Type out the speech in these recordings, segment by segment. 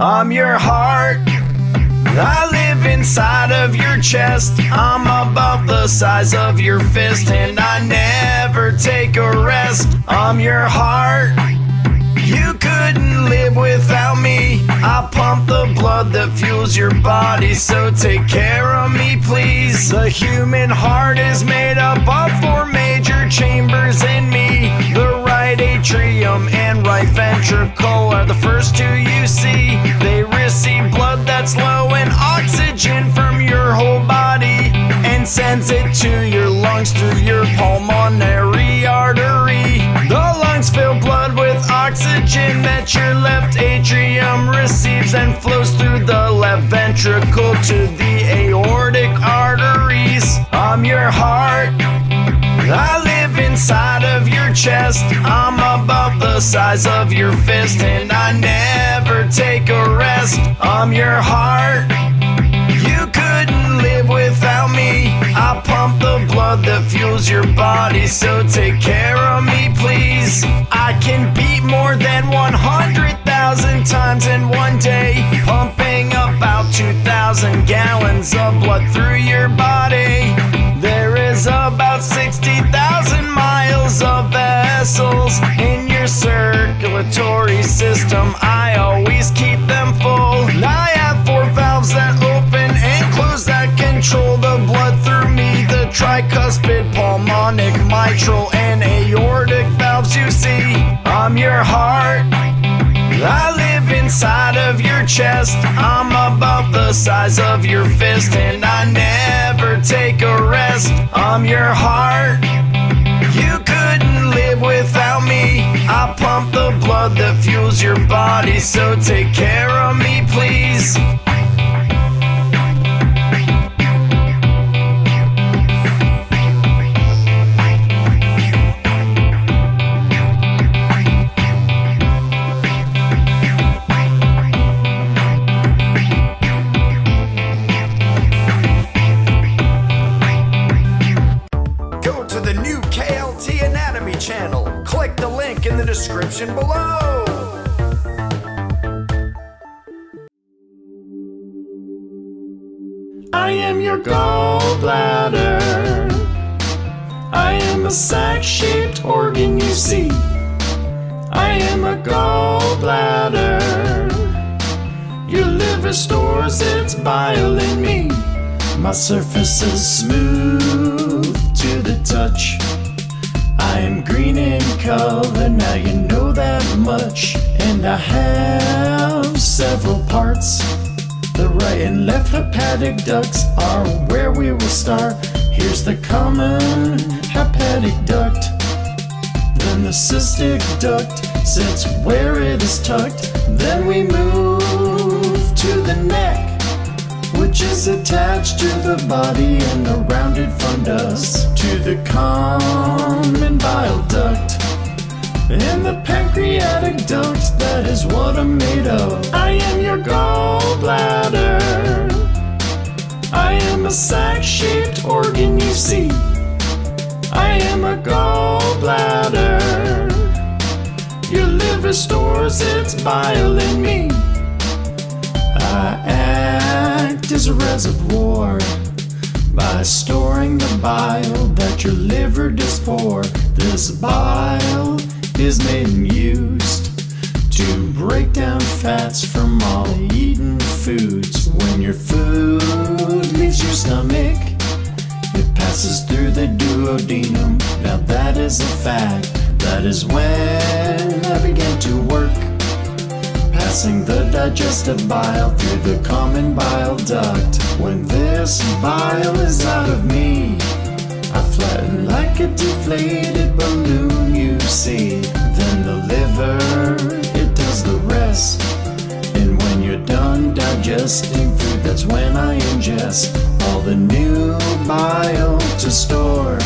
I'm your heart. I live inside of your chest. I'm about the size of your fist, and I never take a rest. I'm your heart. You couldn't live without me. I pump the blood that fuels your body, so take care of me, please. The human heart is made up of four major chambers in me. Right atrium and right ventricle are the first two you see. They receive blood that's low in oxygen from your whole body and sends it to your lungs through your pulmonary artery. The lungs fill blood with oxygen that your left atrium receives and flows through the left ventricle to the aortic arteries. I'm your heart. I live inside of chest. I'm about the size of your fist, and I never take a rest. I'm your heart. You couldn't live without me. I pump the blood that fuels your body, so take care of me, please. I can beat more than 100,000 times in one day, pumping about 2,000 gallons of blood through your body. There is about 60,000 miles of vessels in your circulatory system. I always keep them full. I have four valves that open and close that control the blood through me. The tricuspid, pulmonic, mitral, and aortic valves you see. I'm your heart. I live inside of your chest. I'm about the size of your fist, and I never take a rest. I'm your heart. Couldn't live without me. I pump the blood that fuels your body, so take care of me, please. Gallbladder. I am a sac shaped organ you see. I am a gallbladder. Your liver stores its bile in me. My surface is smooth to the touch. I am green in color, now you know that much. And I have several parts. The right and left hepatic ducts are where we will start. Here's the common hepatic duct. Then the cystic duct sits where it is tucked. Then we move to the neck, which is attached to the body and the rounded fundus. To the common bile duct. And the pancreatic duct, that is what I'm made of. I am your gallbladder. I am a sac shaped organ you see. I am a gallbladder. Your liver stores its bile in me. I act as a reservoir by storing the bile that your liver does pour. This bile is made and used to break down fats from all eaten foods. When your food leaves your stomach, it passes through the duodenum. Now that is a fact. That is when I began to work passing the digestive bile through the common bile duct. When this bile is out of me, I flatten like a deflated balloon, you see. Liver, it does the rest. And when you're done digesting food, that's when I ingest all the new bile to store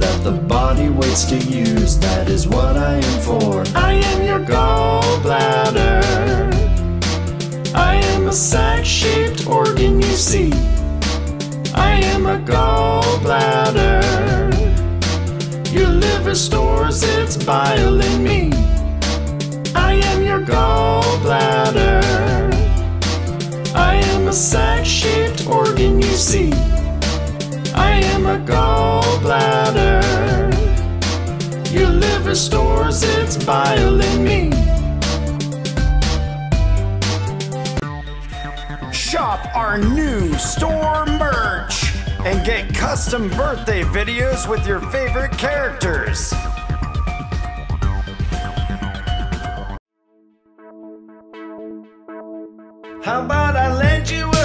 that the body waits to use. That is what I am for. I am your gallbladder. I am a sac shaped organ you see. I am a gallbladder stores, it's bile in me. I am your gallbladder. I am a sack shaped organ, you see. I am a gallbladder. Your liver stores, it's bile in me. Shop our new store merch and get custom birthday videos with your favorite characters. How about I lend you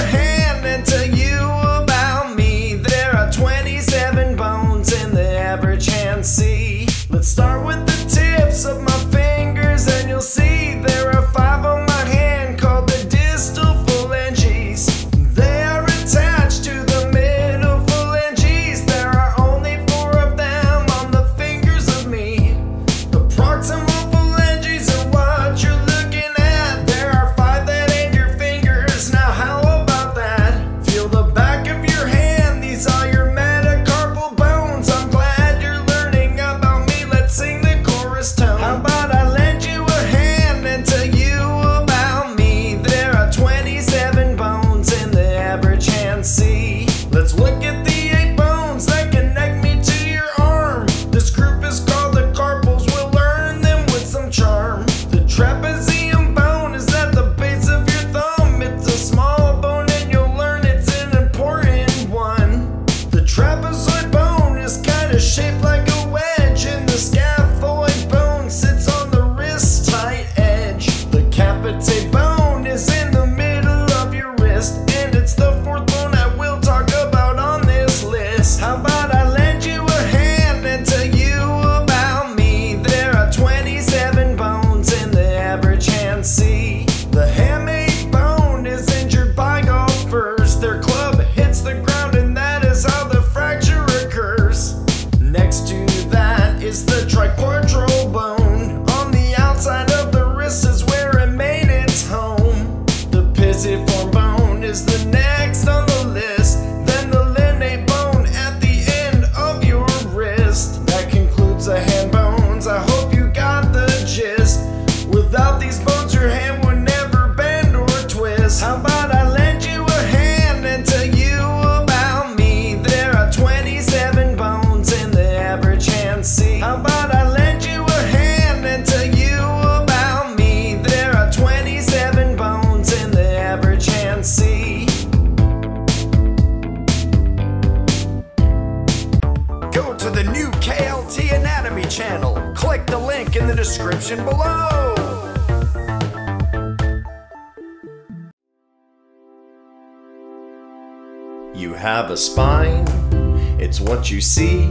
you see.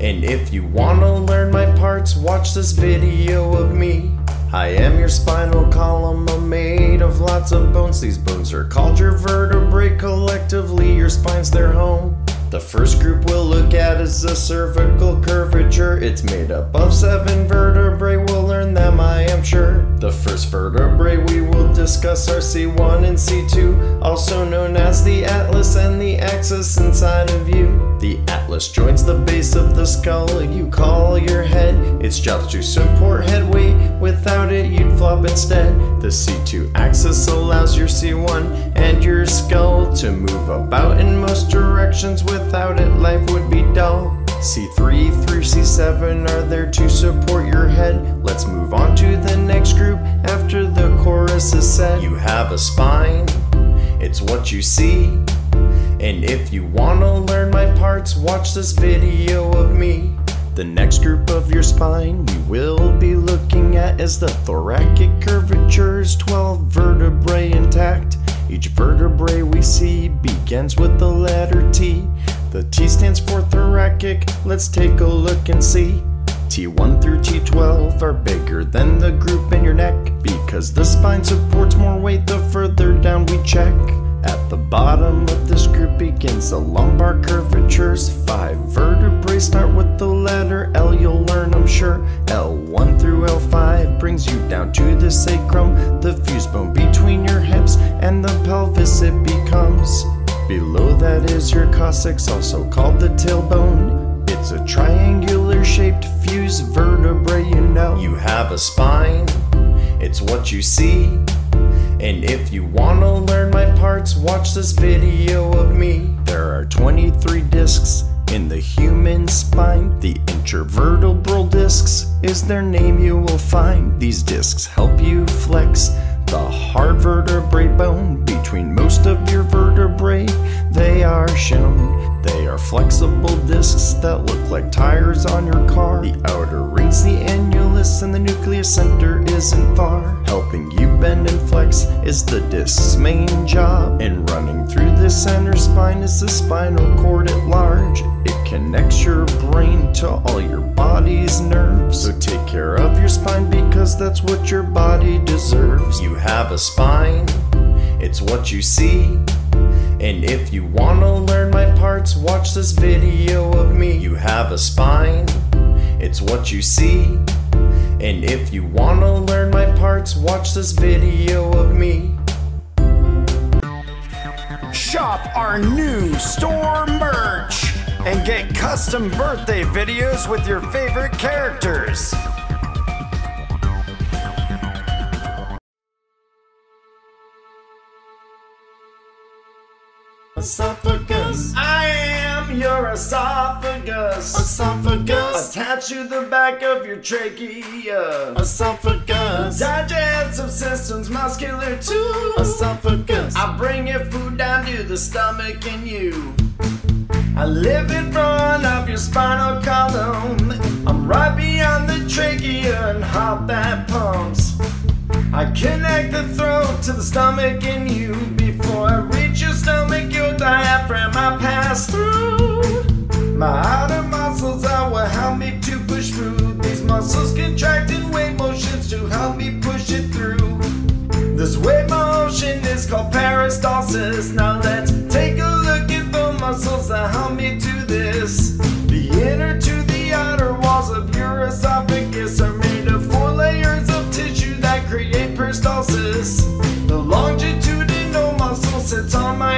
And if you wanna learn my parts, watch this video of me. I am your spinal column, I'm made of lots of bones. These bones are called your vertebrae. Collectively, your spine's their home. The first group we'll look at is the cervical curvature. It's made up of seven vertebrae. We'll learn them, I am sure. The first vertebrae we will discuss are C1 and C2, also known as the atlas and the axis inside of you. The atlas joins the base of the skull you call your head. Its job to support head weight. Without it, you'd flop instead. The C2 axis allows your C1 and your skull to move about in most directions. Without it, life would be dull. C3 through C7 are there to support your head. Let's move on to the next group after the chorus is said. You have a spine, it's what you see. And if you wanna learn my parts, watch this video of me. The next group of your spine we will be looking at is the thoracic curvatures, 12 vertebrae intact. Each vertebrae we see begins with the letter T. The T stands for thoracic, let's take a look and see. T1 through T12 are bigger than the group in your neck because the spine supports more weight the further down we check. At the bottom of this group begins the lumbar curvatures. Five vertebrae start with the letter L, you'll learn, I'm sure. L1 through L5 brings you down to the sacrum, the fuse bone between your hips and the pelvis it becomes. Below that is your coccyx, also called the tailbone. It's a triangular shaped fuse vertebrae, you know. You have a spine, it's what you see. And if you wanna learn my parts, watch this video of me. There are 23 discs in the human spine. The intervertebral discs is their name you will find. These discs help you flex the hard vertebrae bone between most of your vertebrae. They are shown. They are flexible discs that look like tires on your car. The outer ring's the annulus, and the nucleus center isn't far. Helping you bend and flex is the disc's main job. And running through the center spine is the spinal cord at large. It connects your brain to all your body's nerves. So take care of your spine because that's what your body deserves. You have a spine, it's what you see. And if you wanna learn my parts, watch this video of me. You have a spine, it's what you see. And if you wanna learn my parts, watch this video of me. Shop our new store merch and get custom birthday videos with your favorite characters. Esophagus, I am your esophagus. esophagus, Attached to the back of your trachea. esophagus, Digestive system's muscular too. esophagus, I bring your food down to the stomach and you. I live in front of your spinal column. I'm right beyond the trachea and heart that pumps. I connect the throat to the stomach in you. Before I reach your stomach, your diaphragm I pass through. My outer muscles are what help me to push through. These muscles contract in wave motions to help me push it through. This wave motion is called peristalsis. Now let's take a look at the muscles that help me do this. The inner to the outer walls of your esophagus are made of four layers of tissue that create peristalsis.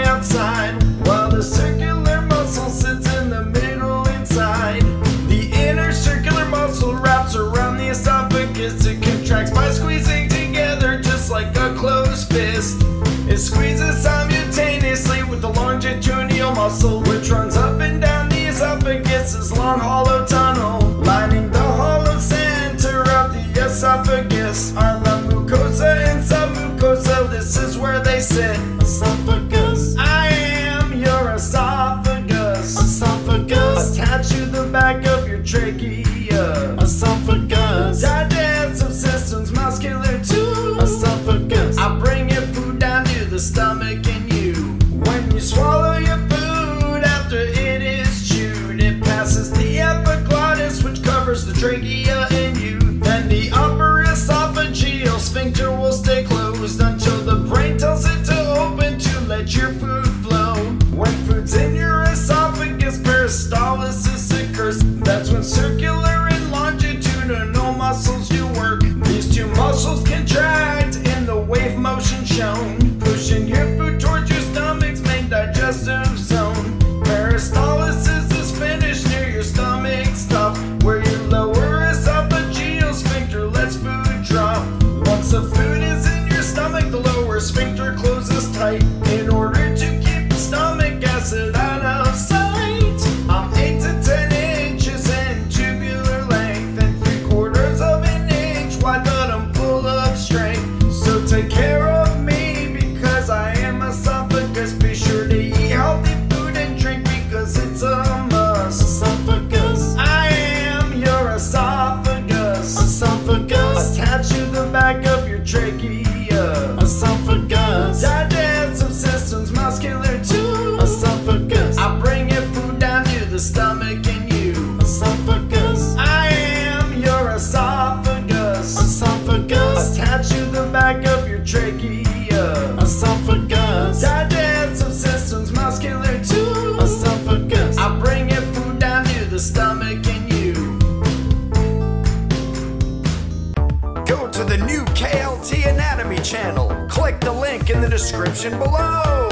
Outside, while the circular muscle sits in the middle inside. The inner circular muscle wraps around the esophagus. It contracts by squeezing together just like a closed fist. It squeezes simultaneously with the longitudinal muscle, which runs up and down the esophagus's long hollow description below.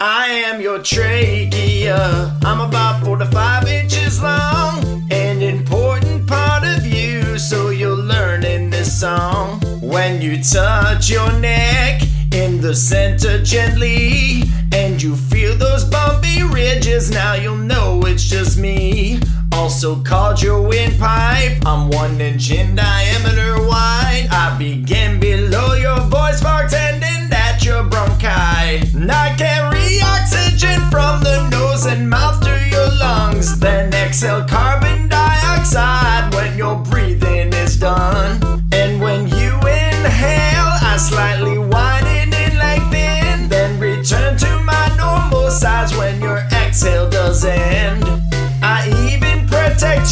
I am your trachea. I'm about four to five inches long. An important part of you, so you'll learn in this song. When you touch your neck in the center gently, and you feel those bumpy ridges, now you'll know it's just me. Also called your windpipe, I'm one inch in diameter wide. I begin below your voice box, ending at your bronchi. And I carry oxygen from the nose and mouth to your lungs, then exhale carbon dioxide when your breathing is done. And when you inhale, I slightly widen and lengthen, then return to my normal size when your exhale does end.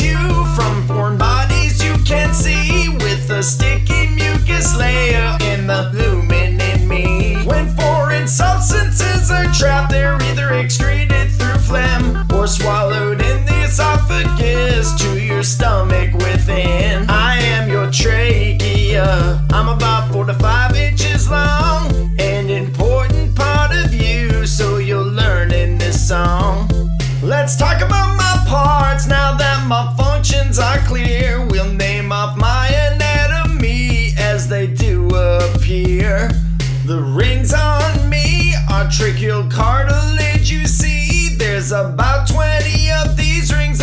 You from foreign bodies you can't see with a sticky mucus layer in the lumen in me. When foreign substances are trapped, they're either excreted through phlegm or swallowed in the esophagus to your stomach within. I am your trachea. I'm about four to five inches long, functions are clear. We'll name off my anatomy as they do appear. The rings on me are tracheal cartilage, you see. There's about 20 of these rings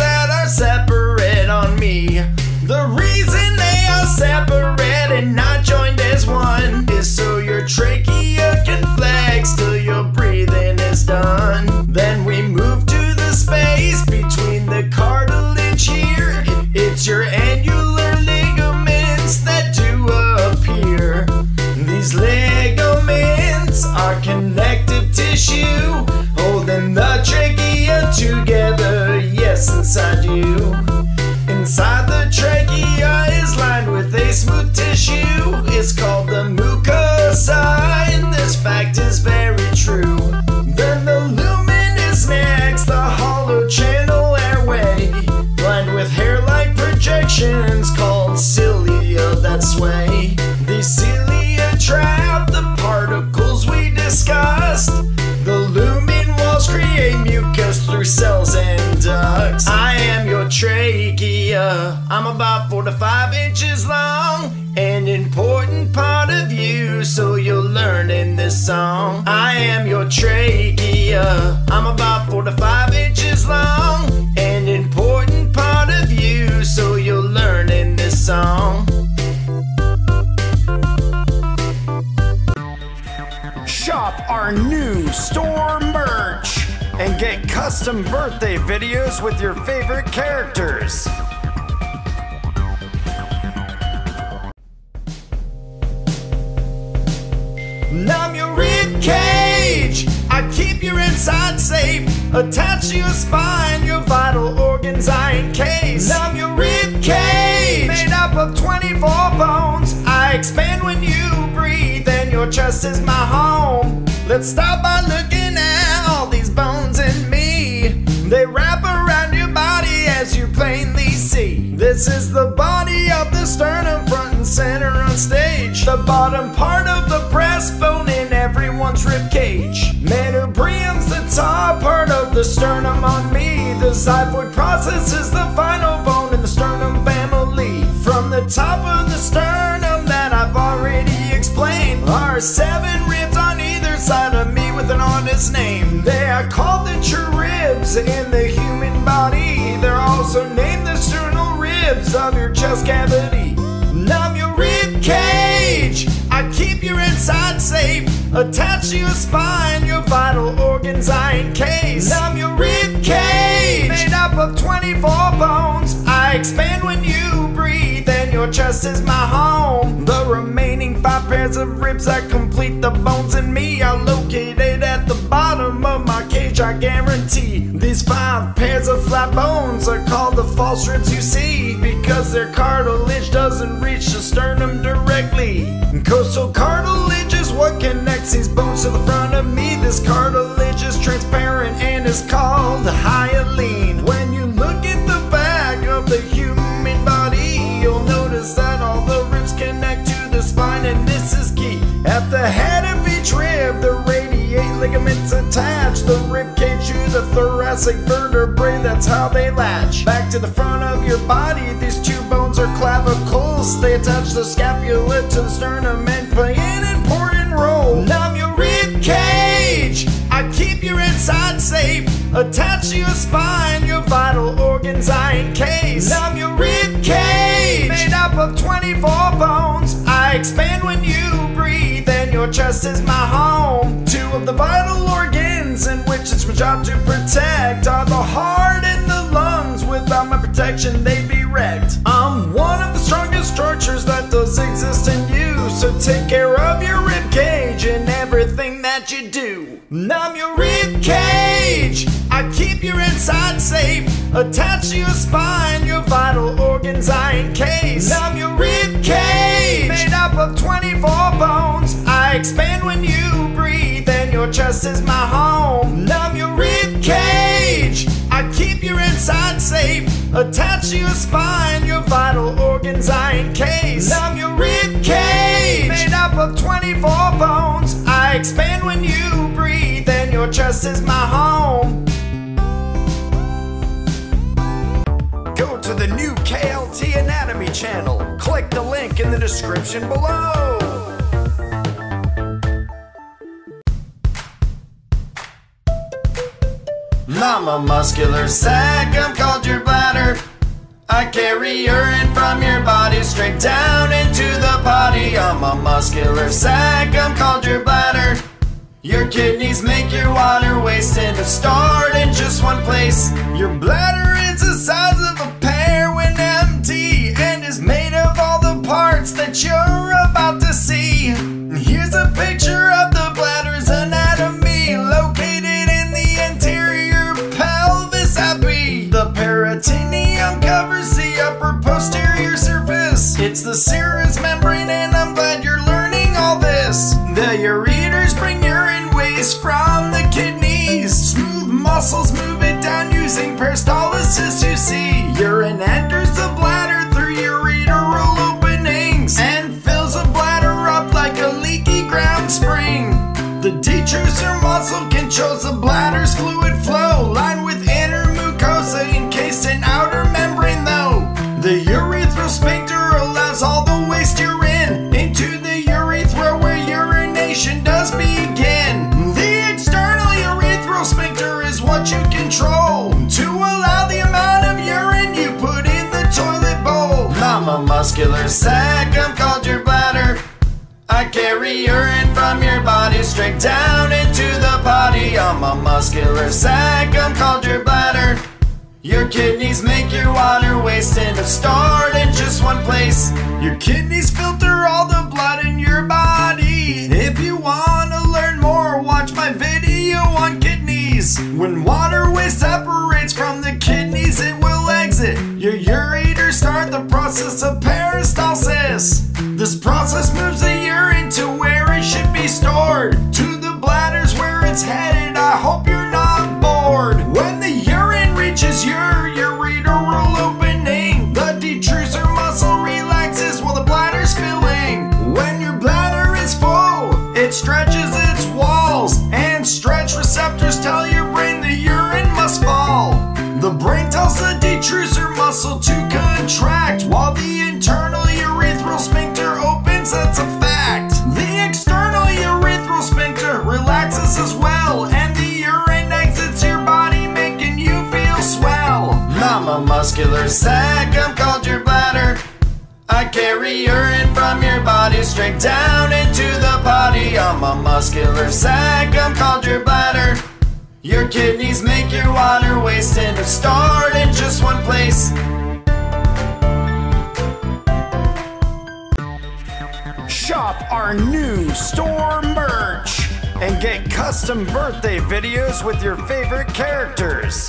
tissue, holding the trachea together. Yes, inside you. Inside the trachea is lined with a smooth tissue. It's called the mucosa, and this fact is very true. Then the lumen is next, the hollow channel airway, lined with hair-like projections called cilia that sway. I'm about four to five inches long. An important part of you, so you'll learn in this song. I am your trachea. I'm about four to five inches long. An important part of you, so you'll learn in this song. Shop our new store merch and get custom birthday videos with your favorite characters. Numb your rib cage. I keep your inside safe. Attach to your spine, your vital organs I encase. Numb your rib cage. Made up of 24 bones. I expand when you breathe, and your chest is my home. Let's start by looking at all these bones in me. They wrap around your body as you plainly see. This is the body of the sternum, front and center on stage. The bottom part of the breastbone rib cage. Manubrium's the top part of the sternum on me. The xiphoid process is the final bone in the sternum family. From the top of the sternum that I've already explained are seven ribs on either side of me with an honest name. They are called the true ribs in the human body. They're also named the sternal ribs of your chest cavity. Keep your inside safe. Attach your spine, your vital organs I encase. Numb your rib cage. Made up of 24 bones. I expand when you breathe, and your chest is my home. The remaining five pairs of ribs that complete the bones in me are located bottom of my cage, I guarantee. These five pairs of flat bones are called the false ribs you see because their cartilage doesn't reach the sternum directly. Costal cartilage is what connects these bones to the front of me. This cartilage is transparent and is called hyaline. When you look at the back of the human body, you'll notice that all the ribs connect to the spine, and this is key. At the head of each rib, the ligaments attach the rib cage to the thoracic vertebrae. That's how they latch. Back to the front of your body, these two bones are clavicles. They attach the scapula to the sternum and play an important role. Numb your rib cage. I keep your inside safe. Attach to your spine, your vital organs I encase. Numb your rib cage. Made up of 24 bones. I expand when you your chest is my home. Two of the vital organs in which it's my job to protect are the heart and the lungs. Without my protection, they'd be wrecked. I'm one of the strongest structures that does exist in you. So take care of your rib cage and everything that you do. Numb your rib cage. I keep your inside safe. Attach to your spine, your vital organs I encase. Numb your rib cage. Made up of 24 bones. I expand when you breathe, and your chest is my home. Numb your rib cage. I keep your inside safe. Attach to your spine, your vital organs I encase. Numb your rib cage. Made up of 24 bones. I expand when you breathe, and your chest is my home. Go to the new KLT Anatomy channel. Click the link in the description below. I'm a muscular sac, I'm called your bladder. I carry urine from your body straight down into the potty. I'm a muscular sac, I'm called your bladder. Your kidneys make your water waste and stored in just one place. Your bladder is the size of a pear when empty and is made of all the parts that you're about to see. Here's a picture of It's the serous membrane, and I'm glad you're learning all this. The ureters bring urine waste from the kidneys. Smooth muscles move it down using peristalsis. You see, urine enters the bladder through ureteral openings and fills the bladder up like a leaky ground spring. The detrusor muscle controls the bladder's fluid flow, lined with A muscular sac, I'm called your bladder. I carry urine from your body straight down into the potty. I'm a muscular sac, I'm called your bladder. Your kidneys make your water waste and have stored in just one place. Your kidneys filter all the blood in your body. If you want to learn more, watch my video on kidneys. When water waste separates from the kidneys, it will exit. Your ureter start the process of peristalsis. This process moves contract while the internal urethral sphincter opens. That's a fact. The external urethral sphincter relaxes as well, and the urine exits your body, making you feel swell. I'm a muscular sac, I'm called your bladder. I carry urine from your body straight down into the potty. I'm a muscular sac, I'm called your bladder. Your kidneys make your water waste and have stored in just one place. Our new store merch and get custom birthday videos with your favorite characters.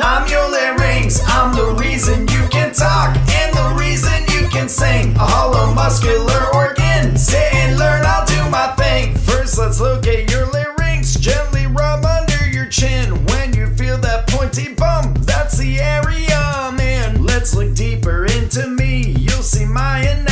I'm your larynx, I'm the reason you can talk and the reason you can sing. A hollow muscular organ, sit and learn, I'll do my thing. First, let's look at your larynx, gently rub under your chin. When you feel that pointy bump, look deeper into me, you'll see my anatomy.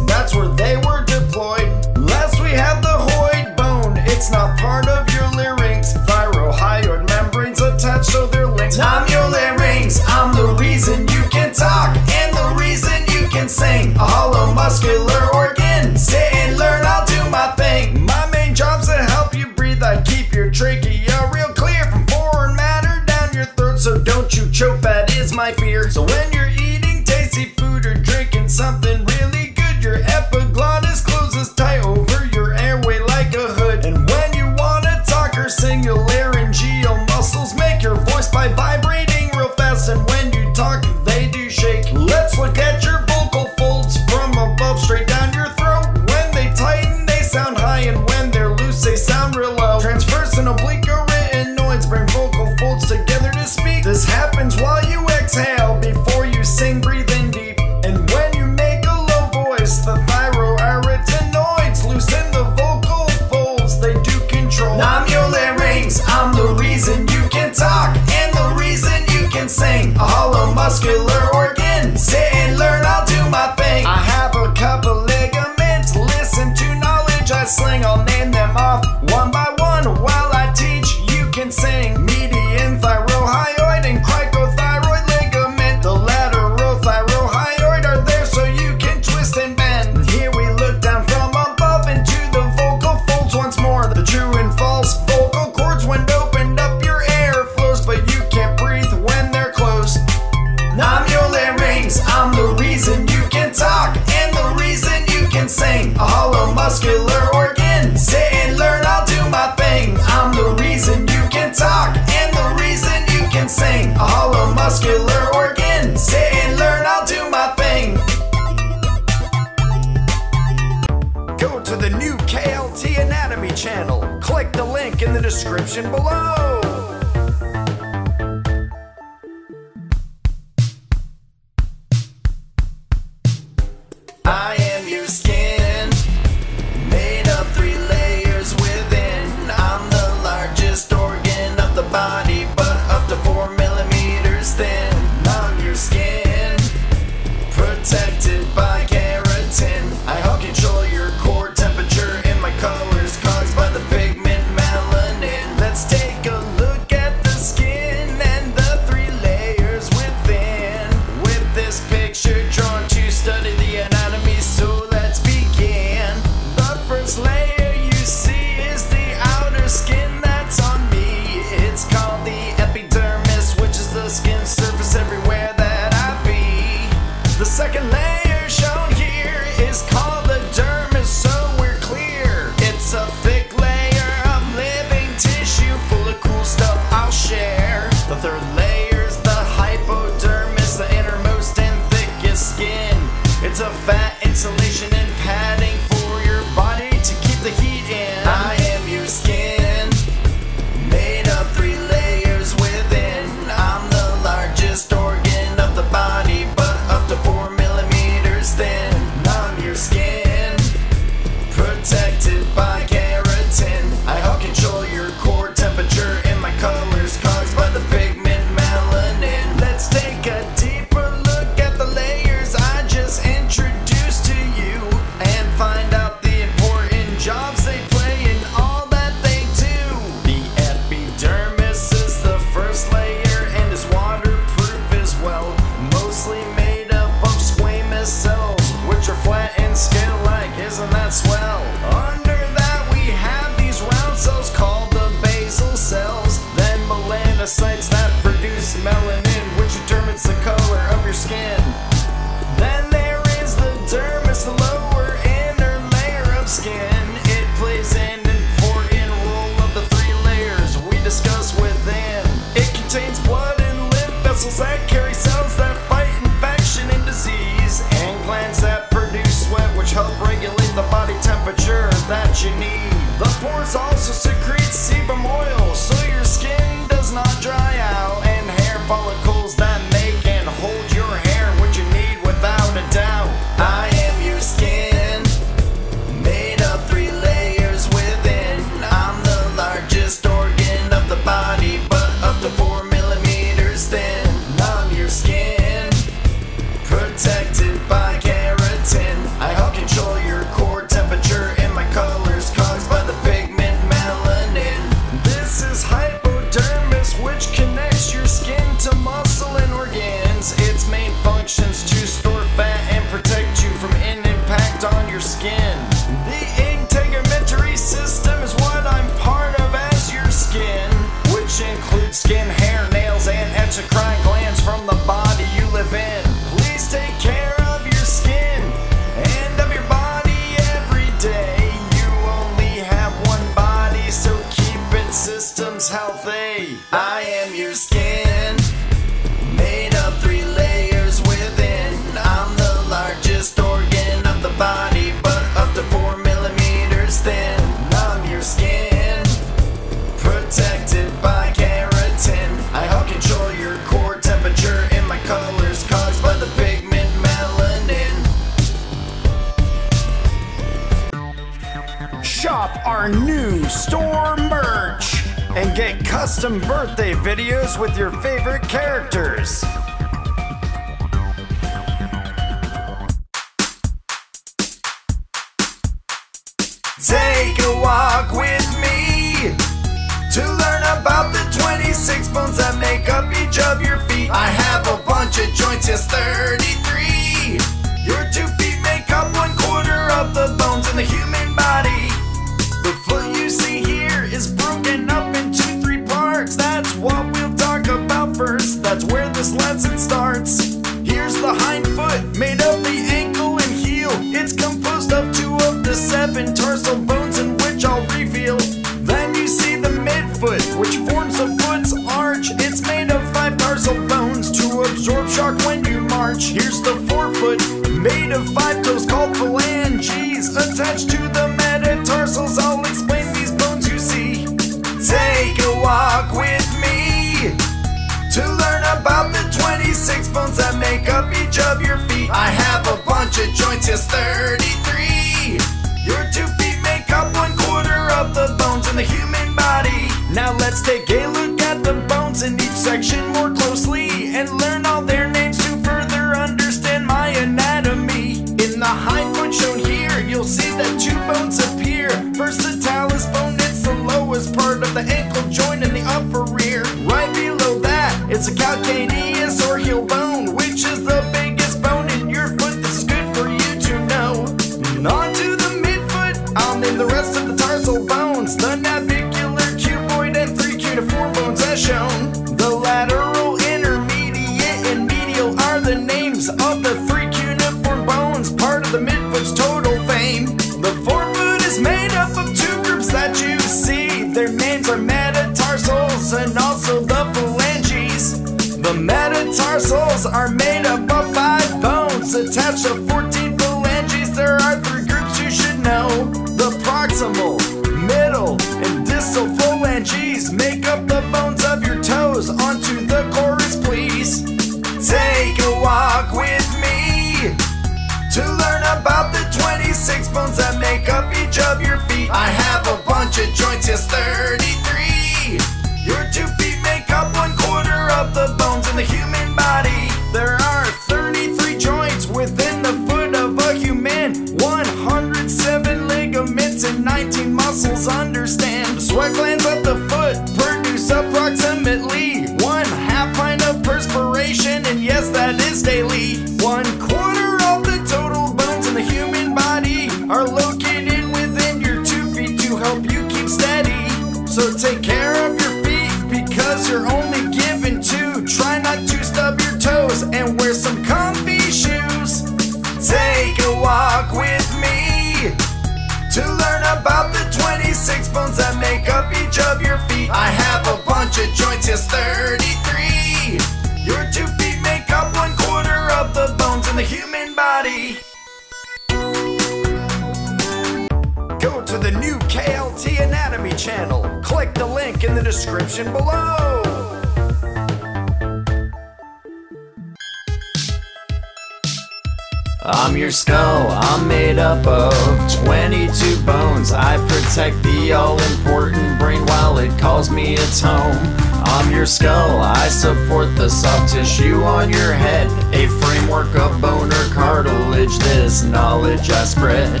made up of 22 bones. I protect the all important brain while it calls me its home. I'm your skull, I support the soft tissue on your head. A framework of bone or cartilage, this knowledge I spread.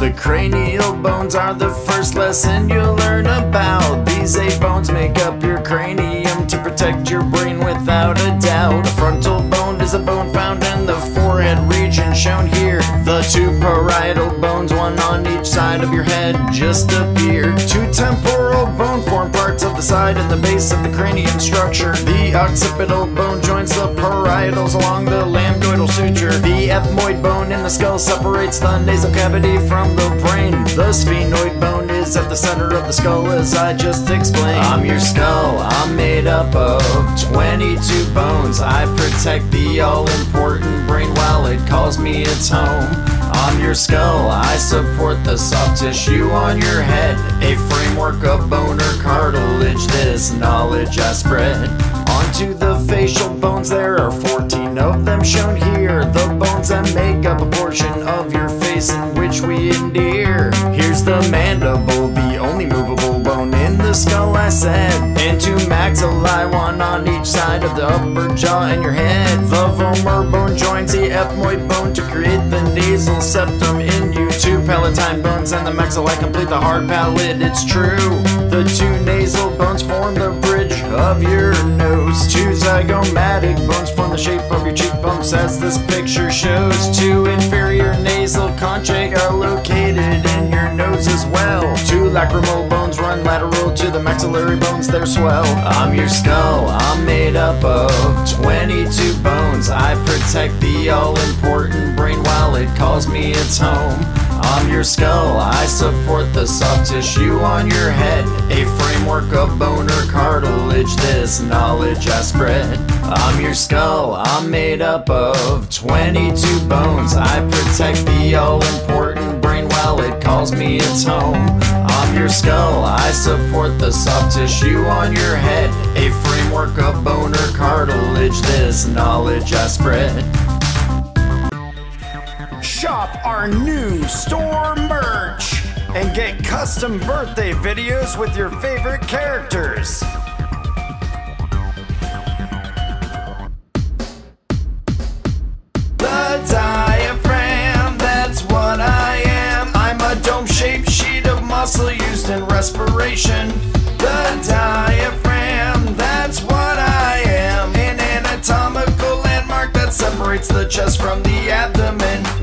The cranial bones are the first lesson you learn about. These eight bones make up your cranium to protect your brain without a doubt. A frontal bone is the bone found in the forehead region shown here. The two parietal bones, one on each side of your head, just appear. Two temporal bone form parts of the side and the base of the cranium structure. The occipital bone joins the parietals along the lambdoidal suture. The ethmoid bone in the skull separates the nasal cavity from the brain. The sphenoid bone is at the center of the skull, as I just explained. I'm your skull, I'm made up of 22 bones. I protect the all important brain while it calls me its home. I'm your skull, I support the soft tissue on your head. A framework of bone or cartilage, this knowledge I spread. Onto the facial bones, there are 14 of them shown here. The bones that make up a portion of your face in which we endear. Here's the mandible, the only movable bone in the skull, I said. And two maxillae, one on each side of the upper jaw and your head. The vomer bone joins the ethmoid bone to create the nasal septum in you. Two palatine bones and the maxilla complete the hard palate, it's true. The two nasal bones form the bridge of your nose. Two zygomatic bones form the shape of your cheekbones, as this picture shows. Two inferior nasal conchae are located in your nose as well. Two lacrimal bones run lateral to the maxillary bones, they're swell. I'm your skull, I'm made up of 22 bones. I protect the all important brain while it calls me its home. I'm your skull, I support the soft tissue on your head. A framework of bone or cartilage, this knowledge I spread. I'm your skull, I'm made up of 22 bones. I protect the all important brain while it calls me its home. I'm your skull, I support the soft tissue on your head. A framework of bone or cartilage, this knowledge I spread. Shop our new store merch and get custom birthday videos with your favorite characters. The diaphragm, that's what I am. I'm a dome shaped sheet of muscle used in respiration. The diaphragm, that's what I am. An anatomical landmark that separates the chest from the abdomen.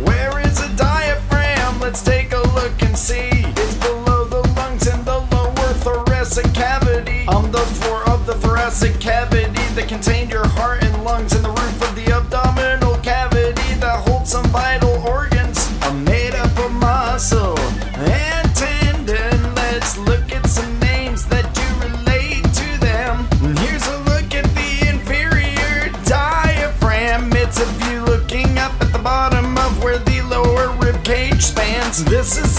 Thoracic cavity that contain your heart and lungs and the roof of the abdominal cavity that holds some vital organs. I'm made up of muscle and tendon. Let's look at some names that do relate to them. Here's a look at the inferior diaphragm. It's a view looking up at the bottom of where the lower rib cage spans. This is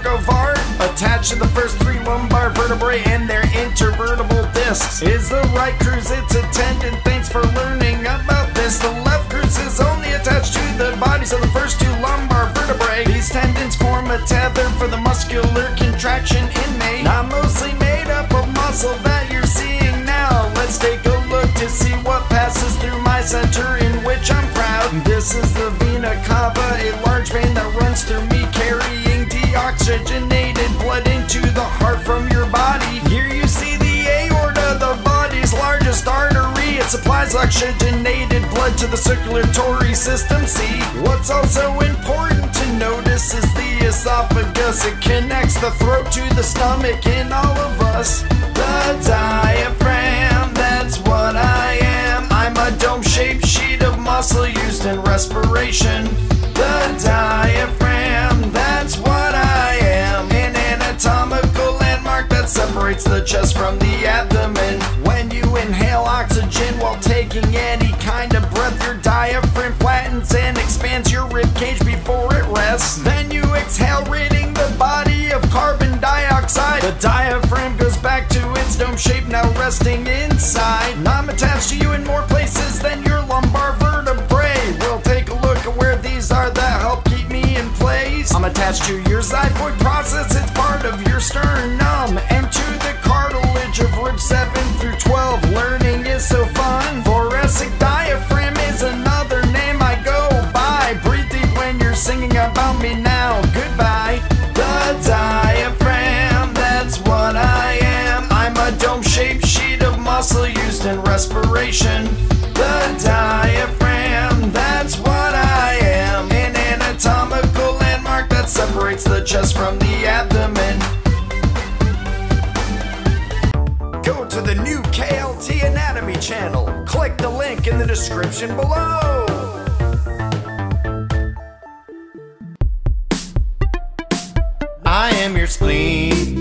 work of art. Attached to the first three lumbar vertebrae and their intervertebral discs. Is the right crus, it's a tendon. Thanks for learning about this. The left crus is only attached to the bodies of the first two lumbar vertebrae. These tendons form a tether for the muscular contraction innate. Not mostly made up of muscle that you're seeing now. Let's take a look to see what passes through my center in which I'm proud. This is the vena cava, supplies oxygenated blood to the circulatory system. See, what's also important to notice is the esophagus. It connects the throat to the stomach in all of us. The diaphragm, that's what I am. I'm a dome shaped sheet of muscle used in respiration. The diaphragm, that's what I am. An anatomical landmark that separates the chest from the abdomen. Taking any kind of breath, your diaphragm flattens and expands your rib cage before it rests. Then you exhale, ridding the body of carbon dioxide. The diaphragm goes back to its dome shape, now resting inside. I'm attached to you in more places than your lumbar vertebrae. We'll take a look at where these are that help keep me in place. I'm attached to your xiphoid process, it's part of your sternum. And to the cartilage of rib 7 through 12. Learning is so fun. Respiration. The diaphragm, that's what I am. An anatomical landmark that separates the chest from the abdomen. Go to the new KLT Anatomy channel. Click the link in the description below. I am your spleen.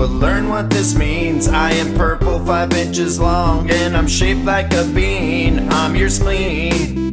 Will learn what this means. I am purple, five inches long, and I'm shaped like a bean. I'm your spleen.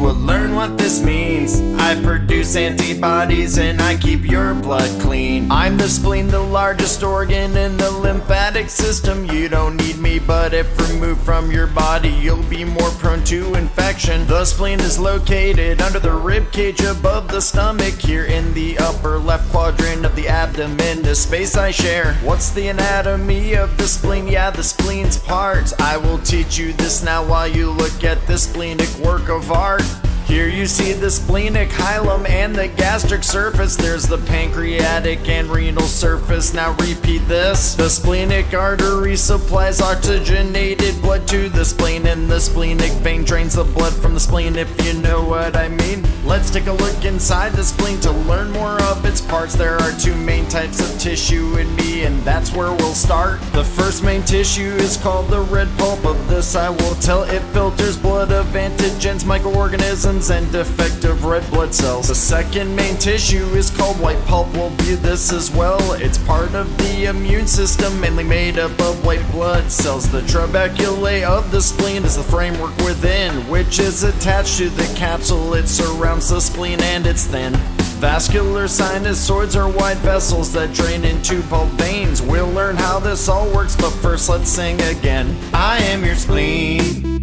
Will learn what this means. I produce antibodies and I keep your blood clean. I'm the spleen, the largest organ in the lymphatic system. You don't need me, but if removed from your body, you'll be more prone to infection. The spleen is located under the rib cage above the stomach, here in the upper left quadrant of the abdomen, the space I share. What's the anatomy of the spleen? Yeah, the spleen's parts. I will teach you this now while you look at the splenic work of art. Here you see the splenic hilum and the gastric surface. There's the pancreatic and renal surface. Now repeat this. The splenic artery supplies oxygenated blood to the spleen, and the splenic vein drains the blood from the spleen, if you know what I mean. Let's take a look inside the spleen to learn more of its parts. There are two main types of tissue in me, and that's where we'll start. The first main tissue is called the red pulp. Of this, I will tell it filters blood of antigens, microorganisms and defective red blood cells. The second main tissue is called white pulp. We'll view this as well. It's part of the immune system, mainly made up of white blood cells. The trabeculae of the spleen is the framework within, which is attached to the capsule. It surrounds the spleen and it's thin. Vascular sinusoids are wide vessels that drain into pulp veins. We'll learn how this all works, but first let's sing again. I am your spleen.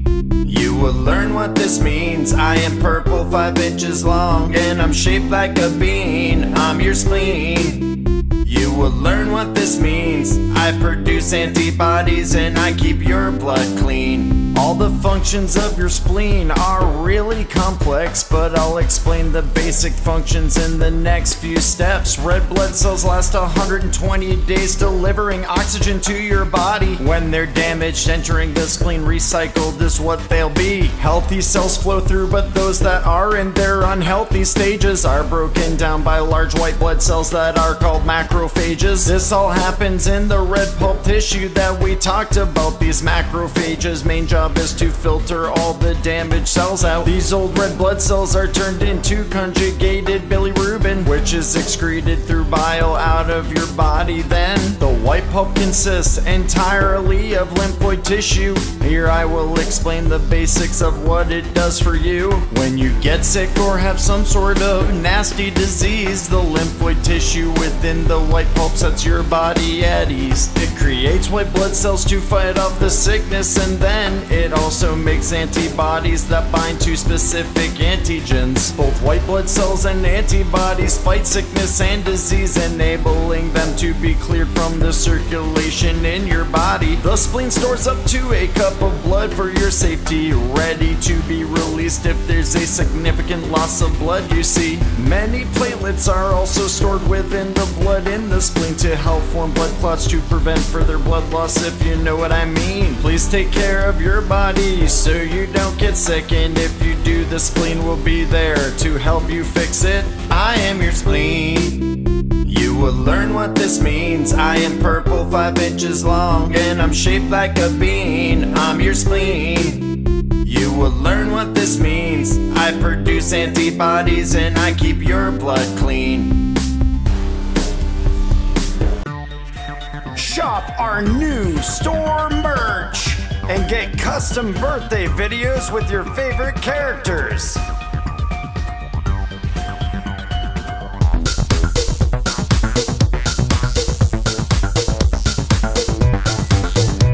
You will learn what this means. I am purple, five inches long, and I'm shaped like a bean. I'm your spleen. You will learn what this means. I produce antibodies and I keep your blood clean. All the functions of your spleen are really complex, but I'll explain the basic functions in the next few steps. Red blood cells last 120 days, delivering oxygen to your body. When they're damaged, entering the spleen recycled is what they'll be. Healthy cells flow through, but those that are in their unhealthy stages are broken down by large white blood cells that are called macrophages. This all happens in the red pulp tissue that we talked about. These macrophages' main job is to filter all the damaged cells out. These old red blood cells are turned into conjugated bilirubin, which is excreted through bile out of your body. Then the white pulp consists entirely of lymphoid tissue. Here I will explain the basics of what it does for you. When you get sick or have some sort of nasty disease, the lymphoid tissue within the white pulp sets your body at ease. It creates white blood cells to fight off the sickness, and then it also makes antibodies that bind to specific antigens. Both white blood cells and antibodies fight sickness and disease, enabling them to be cleared from the circulation in your body. The spleen stores up to a cup of blood for your safety, ready to be released if there's a significant loss of blood. You see, many platelets are also stored within the blood in the spleen to help form blood clots to prevent further blood loss, if you know what I mean. Please take care of your body so you don't get sick, and if you do, the spleen will be there to help you fix it. I am your spleen. You will learn what this means. I am purple, five inches long, and I'm shaped like a bean. I'm your spleen. You will learn what this means. I produce antibodies and I keep your blood clean. Shop our new store merch and get custom birthday videos with your favorite characters.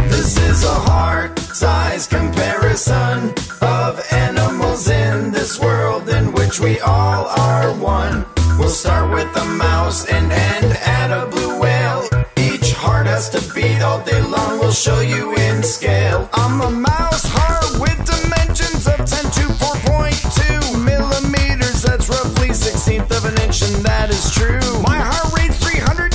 This is a heart size comparison of animals in this world in which we all are one. We'll start with a mouse and end at a blue whale. To beat all day long. We'll show you in scale. I'm a mouse heart with dimensions of 10 to 4.2 millimeters. That's roughly 16th of an inch, and that is true. My heart rate's 310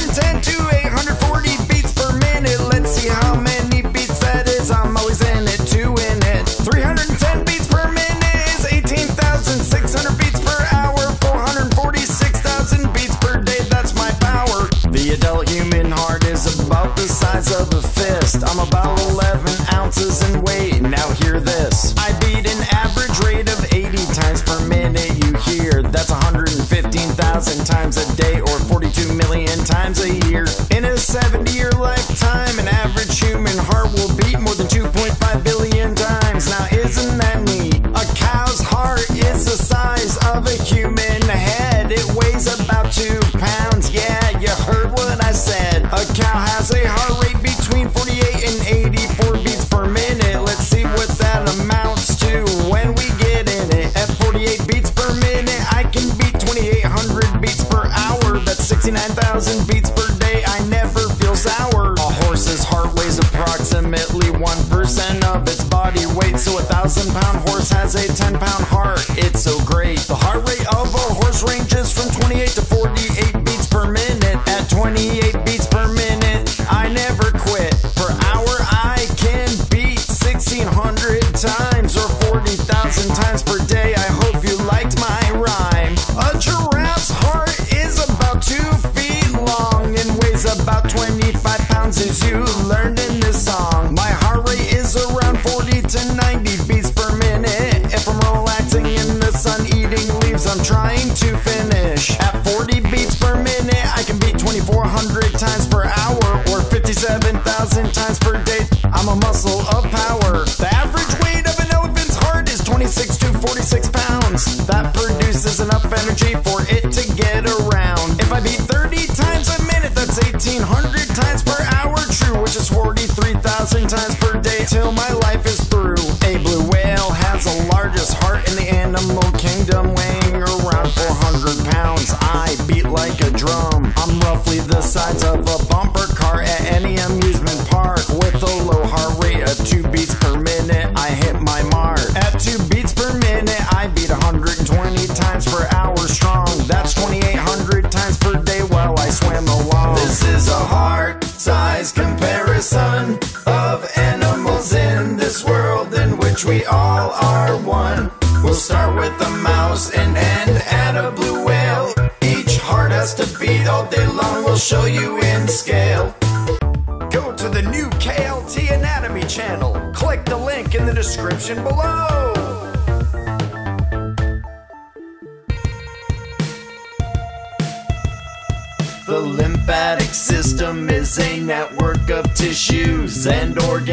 size of a fist. I'm about 11 ounces in weight. Now hear this. I beat an average rate of 80 times per minute. You hear that's 115,000 times a day or 42 million times a year. In a 70 year lifetime, an average human heart will beat more than 2.5 69,000 beats per day. I never feel sour. A horse's heart weighs approximately 1% of its body weight. So a thousand pound horse has a 10 pound heart. It's so great. The heart rate of a horse ranges from 28 to 48 beats per minute. At 28 my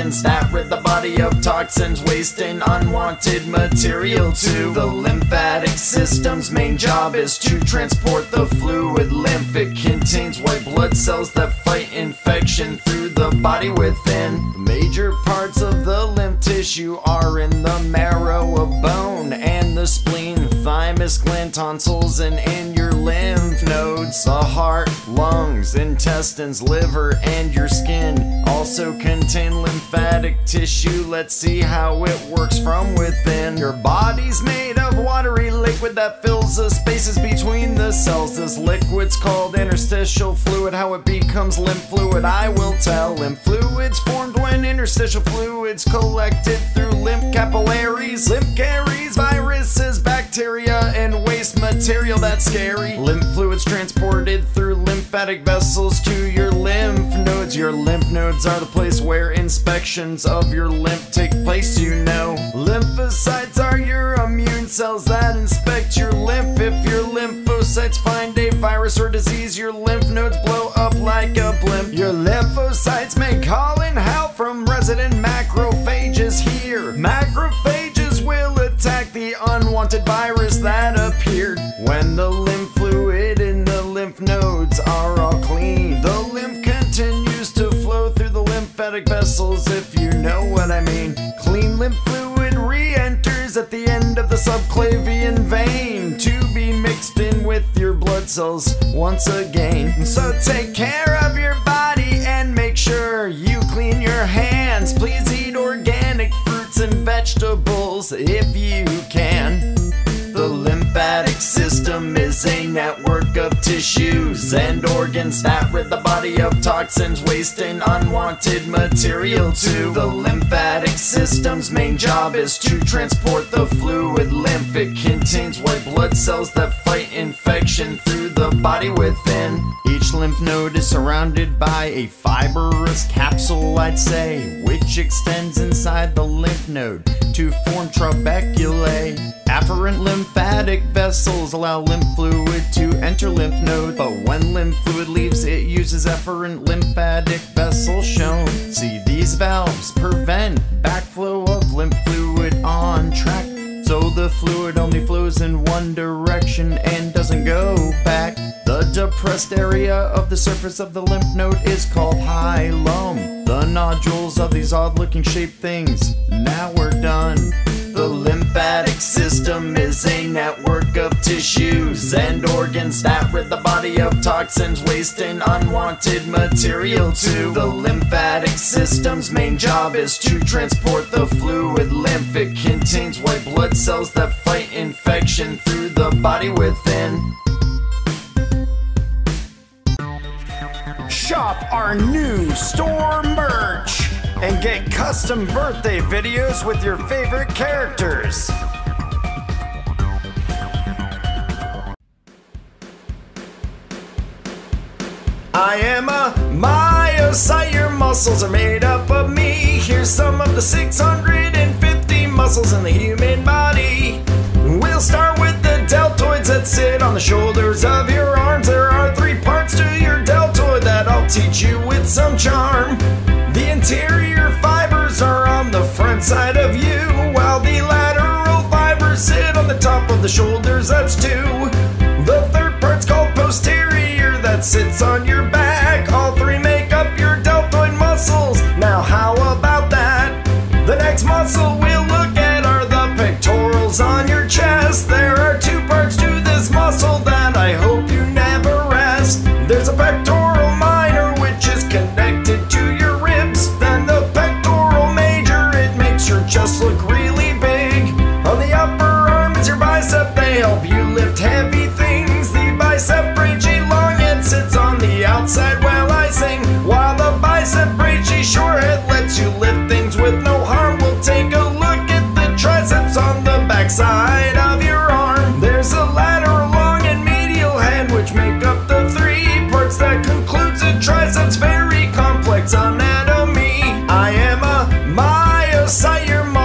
organs that rid the body of toxins, waste, and unwanted material to. The lymphatic system's main job is to transport the fluid. Lymph it contains white blood cells that fight infection through the body within. The major parts of the lymph tissue are in the marrow of bone and the spleen, thymus, gland, tonsils, and in your lymph nodes. The heart, lungs, intestines, liver, and your skin also contain lymphatic tissue. Let's see how it works from within. Your body's made of watery liquid that fills the spaces between the cells. This liquid's called interstitial fluid. How it becomes lymph fluid, I will tell. Lymph fluids formed when interstitial fluids collected through lymph capillaries. Lymph carries viruses, bacteria, and waste material that's scary. Lymph fluids lymphatic vessels to your lymph nodes. Your lymph nodes are the place where inspections of your lymph take place, you know. Lymphocytes are your immune cells that inspect your lymph. If your lymphocytes find a virus or disease, your lymph nodes blow up like a blimp. Your lymphocytes may call in help from resident macrophages here. Macrophages will attack the unwanted virus that appeared when the vessels, if you know what I mean. Clean lymph fluid re enters at the end of the subclavian vein to be mixed in with your blood cells once again. So take care of your body and make sure you clean your hands. Please eat organic fruits and vegetables if you can. Lymphatic system is a network of tissues and organs that rid the body of toxins, waste, and unwanted material to. The lymphatic system's main job is to transport the fluid. Lymph it contains white blood cells that fight infection through the body within. Each lymph node is surrounded by a fibrous capsule, I'd say, which extends inside the lymph node to form trabeculae. Afferent lymphatic vessels allow lymph fluid to enter lymph node, but when lymph fluid leaves, it uses efferent lymphatic vessels shown. See, these valves prevent backflow of lymph fluid on track. So the fluid only flows in one direction and doesn't go back. The depressed area of the surface of the lymph node is called hilum. The nodules of these odd looking shaped things. Now we're done. The lymphatic system is a network of tissues and organs that rid the body of toxins, waste, and unwanted material to. The lymphatic system's main job is to transport the fluid lymph. It contains white blood cells that fight infection through the body within. Shop our new store merch and get custom birthday videos with your favorite characters. I am a myocyte, your muscles are made up of me. Here's some of the 650 muscles in the human body. We'll start with the deltoids that sit on the shoulders of your arms. There are three parts to your deltoid that I'll teach you with some charm. The anterior fibers are on the front side of you, while the lateral fibers sit on the top of the shoulders. That's two. The third part's called posterior, that sits on your back.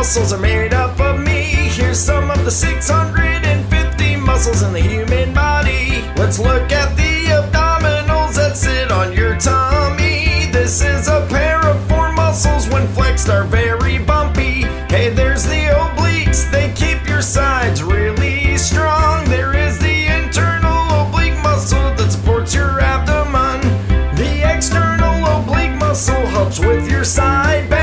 Muscles are made up of me. Here's some of the 650 muscles in the human body. Let's look at the abdominals that sit on your tummy. This is a pair of four muscles when flexed are very bumpy. Hey, there's the obliques. They keep your sides really strong. There is the internal oblique muscle that supports your abdomen. The external oblique muscle helps with your side bend.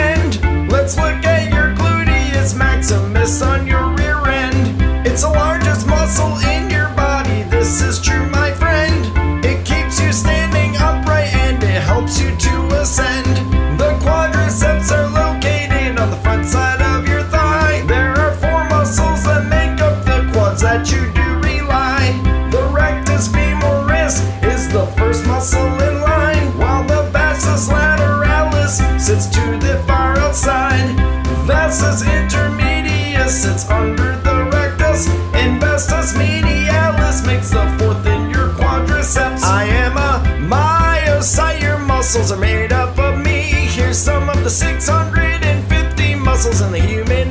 The 650 muscles in the human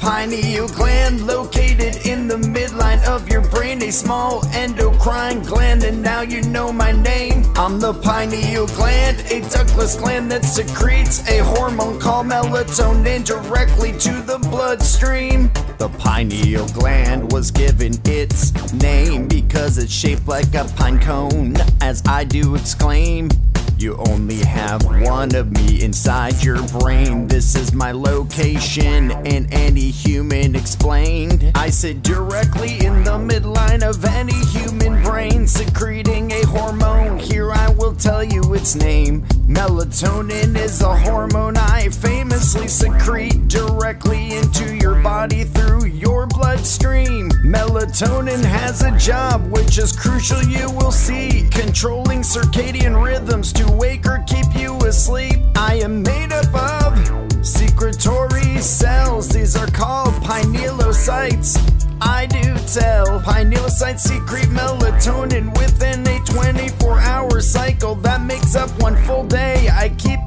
pineal gland located in the midline of your brain, a small endocrine gland, and now you know my name. I'm the pineal gland, a ductless gland that secretes a hormone called melatonin directly to the bloodstream. The pineal gland was given its name because it's shaped like a pine cone, as I do exclaim. You only have one of me inside your brain. This is my location, and any human explained. I sit directly in the midline of any human brain, secreting a hormone. Here I will tell you its name. Melatonin is a hormone I famously secrete directly into your body through your bloodstream. Melatonin has a job which is crucial, you will see. Controlling circadian rhythms to wake or keep you asleep. I am made up of secretory cells, these are called pinealocytes. I do tell. Pinealocytes secrete melatonin within a 24 hour cycle that makes up one full day. I keep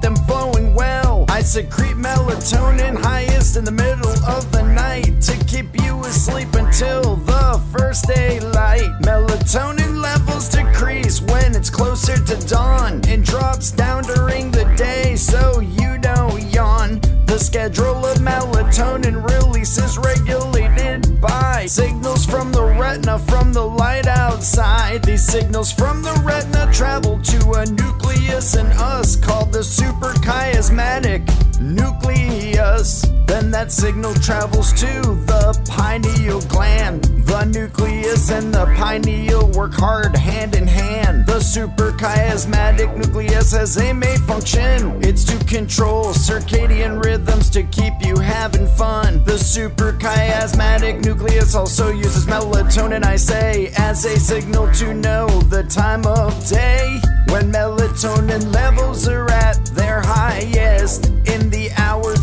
secrete melatonin highest in the middle of the night to keep you asleep until the first daylight. Melatonin levels decrease when it's closer to dawn and drops down during the day so you don't yawn. The schedule of melatonin release is regulated by signals from the retina from the light outside. These signals from the retina travel to a nucleus in us called the suprachiasmatic nucleus. Then that signal travels to the pineal gland. The nucleus and the pineal work hard hand in hand. The suprachiasmatic nucleus has a main function. It's to control circadian rhythms to keep you having fun. The suprachiasmatic nucleus also uses melatonin, I say, as a signal to know the time of day. When melatonin levels are at their highest in the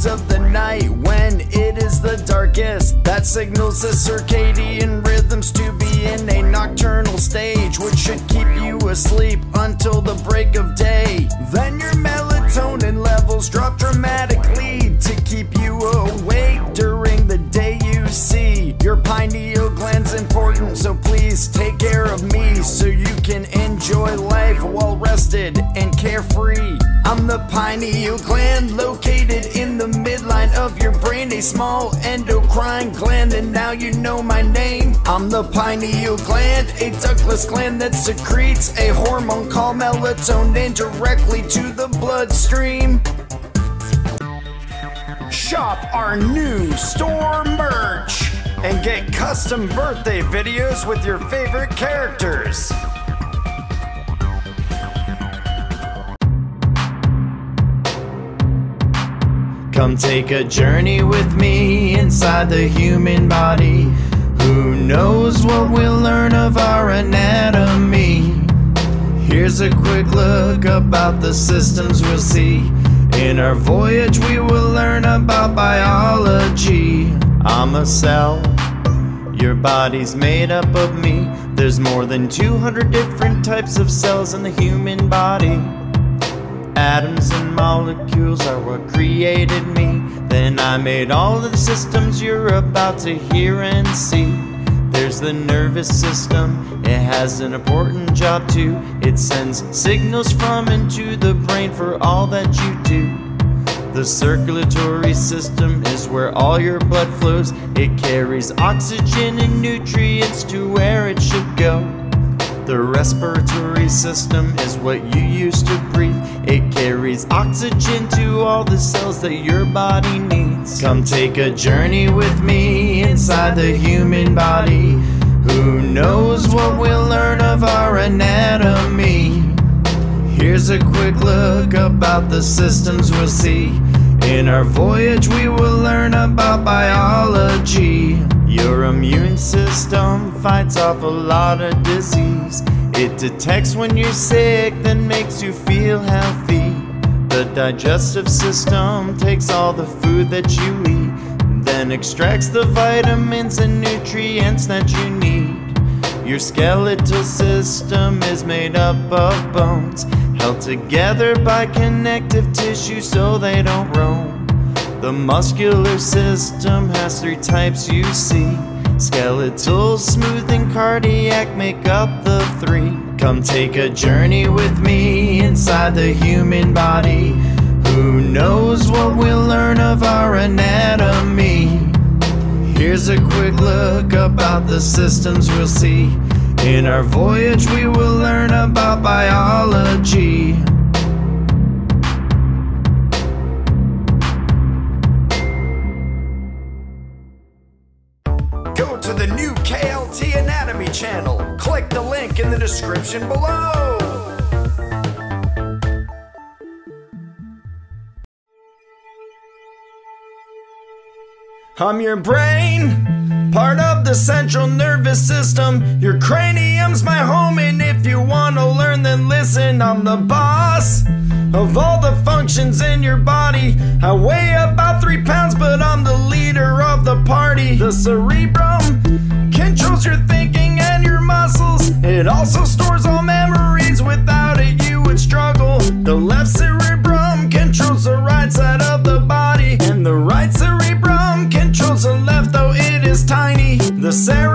hours of the night when it is the darkest. That signals the circadian rhythms to be in a nocturnal stage, which should keep you asleep until the break of day. Then your melatonin levels drop dramatically to keep you awake during the day see. Your pineal gland's important, so please take care of me so you can enjoy life while rested and carefree. I'm the pineal gland located in the midline of your brain, a small endocrine gland, and now you know my name. I'm the pineal gland, a ductless gland that secretes a hormone called melatonin directly to the bloodstream. Shop our new store merch and get custom birthday videos with your favorite characters. Come take a journey with me inside the human body. Who knows what we'll learn of our anatomy? Here's a quick look about the systems we'll see. In our voyage, we will learn about biology. I'm a cell, your body's made up of me. There's more than 200 different types of cells in the human body. Atoms and molecules are what created me. Then I made all of the systems you're about to hear and see. There's the nervous system, it has an important job too. It sends signals from into the brain for all that you do. The circulatory system is where all your blood flows. It carries oxygen and nutrients to where it should go. The respiratory system is what you use to breathe. It carries oxygen to all the cells that your body needs. Come take a journey with me inside the human body. Who knows what we'll learn of our anatomy? Here's a quick look about the systems we'll see. In our voyage, we will learn about biology. Your immune system fights off a lot of disease. It detects when you're sick, then makes you feel healthy. The digestive system takes all the food that you eat, then extracts the vitamins and nutrients that you need. Your skeletal system is made up of bones, held together by connective tissue so they don't roam. The muscular system has three types you see. Skeletal, smooth, and cardiac make up the three. Come take a journey with me inside the human body. Who knows what we'll learn of our anatomy? Here's a quick look about the systems we'll see. In our voyage, we will learn about biology. Go to the new KLT Anatomy channel. Click the link in the description below. I'm your brain, part of the central nervous system. Your cranium's my home, and if you wanna learn, then listen. I'm the boss of all the functions in your body. I weigh about three pounds, but I'm the leader of the party. The cerebrum controls your thinking and your muscles. It also stores all memories. Without it, The cerebellum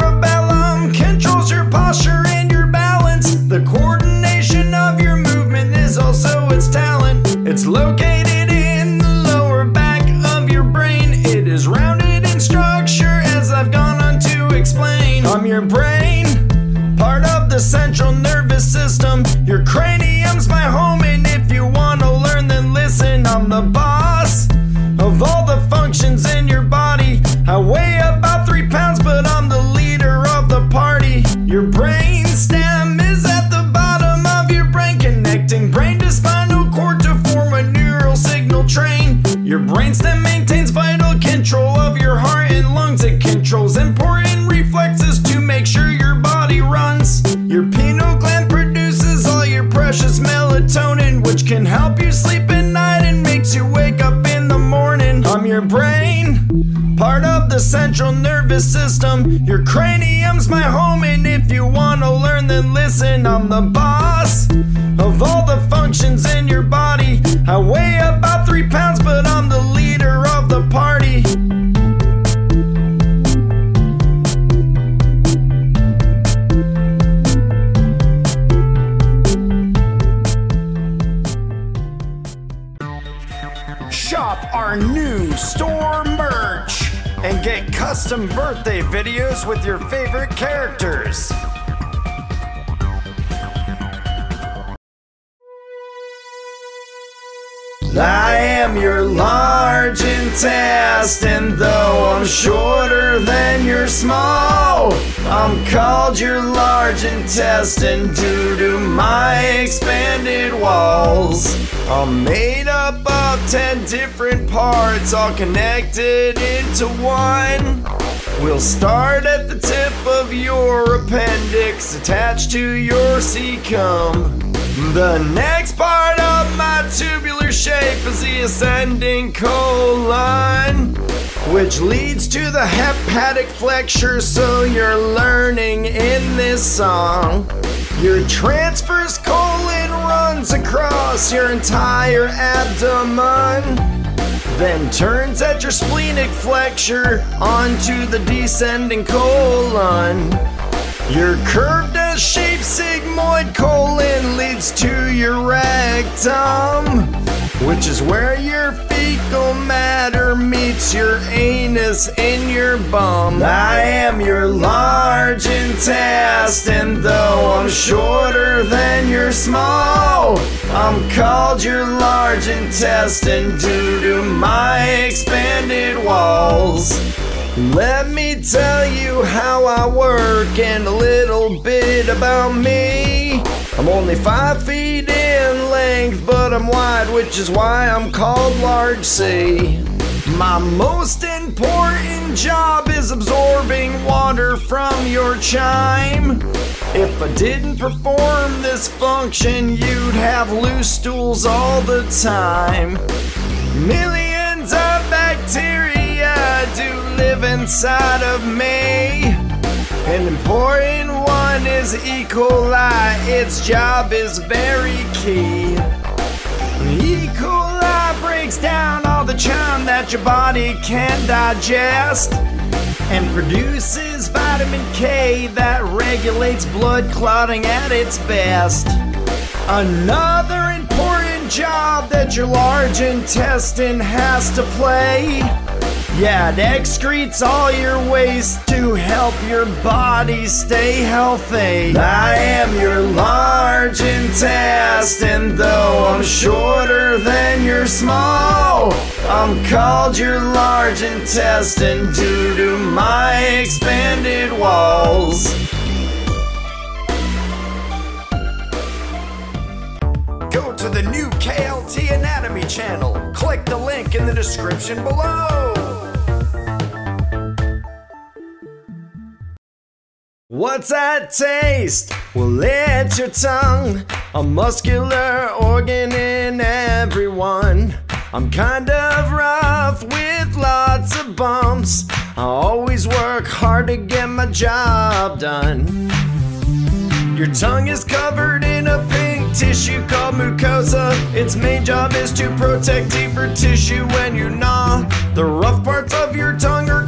can help you sleep at night and makes you wake up in the morning. I'm your brain, part of the central nervous system. Your cranium's my home, and if you wanna learn, then listen. I'm the boss of all the functions in your body. I weigh about three pounds, custom birthday videos with your favorite characters. I am your large intestine, though I'm shorter than your small. I'm called your large intestine due to my expanded walls. I'm made up of ten different parts, all connected into one. We'll start at the tip of your appendix, attached to your cecum. The next part of my tubular shape is the ascending colon, which leads to the hepatic flexure. So you're learning in this song. Your transverse colon runs across your entire abdomen, then turns at your splenic flexure onto the descending colon. Your curved as shaped sigmoid colon leads to your rectum, which is where your fecal matter meets your anus in your bum. I am your large intestine, though I'm shorter than your small. I'm called your large intestine due to my expanded walls. Let me tell you how I work and a little bit about me. I'm only five feet in length, but I'm wide, which is why I'm called Large C. My most important job is absorbing water from your chyme. If I didn't perform this function, you'd have loose stools all the time. Millions of bacteria do live inside of me. An important one is E. coli. Its job is very key. E. coli breaks down all the chyme that your body can digest and produces vitamin K that regulates blood clotting at its best. Another important job that your large intestine has to play. Yeah, it excretes all your waste to help your body stay healthy. I am your large intestine, though I'm shorter than your small. I'm called your large intestine due to my expanded walls. Go to the new KLT Anatomy channel. Click the link in the description below. What's that taste? Well, it's your tongue, a muscular organ in everyone. I'm kind of rough with lots of bumps. I always work hard to get my job done. Your tongue is covered in a pink tissue called mucosa. Its main job is to protect deeper tissue when you gnaw. The rough parts of your tongue are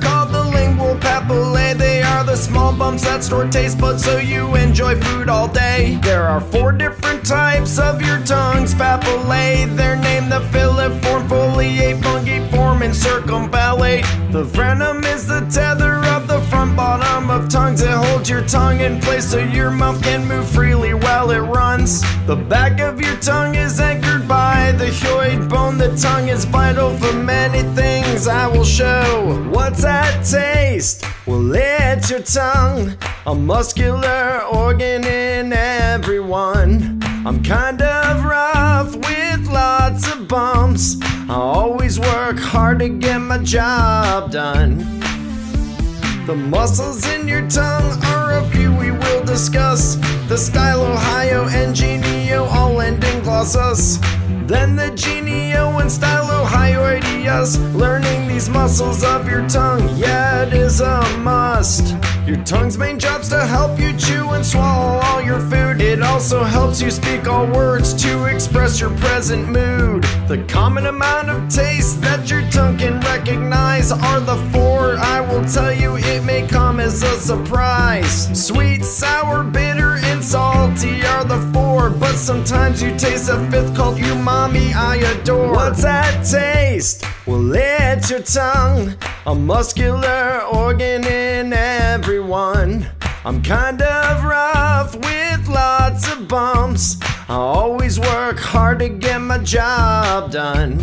the small bumps that store taste buds so you enjoy food all day. There are four different types of your tongue's papillae. They're named the filiform, foliate, fungiform, and circumvallate. The frenum is the tether of the front bottom of tongues. It holds your tongue in place so your mouth can move freely while it runs. The back of your tongue is anchored by the hyoid bone. The tongue is vital for many things I will show. What's that taste? Well, it's your tongue, a muscular organ in everyone. I'm kind of rough with lots of bumps. I always work hard to get my job done. The muscles in your tongue are a few we will discuss. The stylo hyo genio glossus. Then the genio and stylohyoideus. Learning these muscles of your tongue, yeah, it is a must. Your tongue's main job's to help you chew and swallow all your food. It also helps you speak all words to express your present mood. The common amount of taste that your tongue can recognize are the four. I will tell you, it may come as a surprise. Sweet, sometimes you taste a fifth called umami, I adore. What's that taste? Well, it's your tongue, a muscular organ in everyone. I'm kind of rough with lots of bumps. I always work hard to get my job done.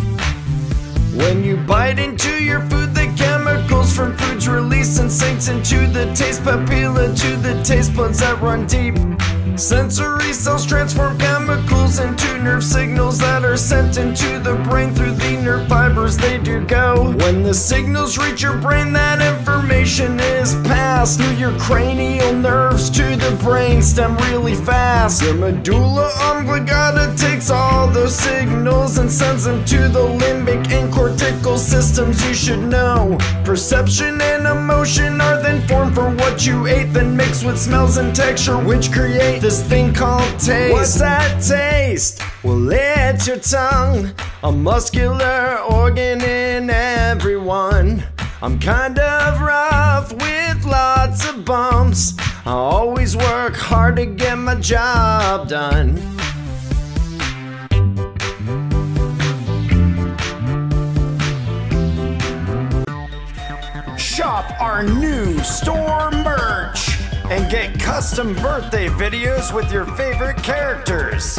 When you bite into your food, the chemicals from foods release and sinks into the taste papilla to the taste buds that run deep. Sensory cells transform chemicals into nerve signals that are sent into the brain through the nerve fibers. They do go. When the signals reach your brain, that information is passed through your cranial nerves to the brain stem really fast. Your medulla oblongata takes all those signals and sends them to the limbic and cortical systems. You should know. Perception and emotion are then formed for what you ate, then mixed with smells and texture, which create this thing called taste. What's that taste? Well, it's your tongue, a muscular organ in everyone. I'm kind of rough with lots of bumps. I always work hard to get my job done. Shop our new store merch and get custom birthday videos with your favorite characters.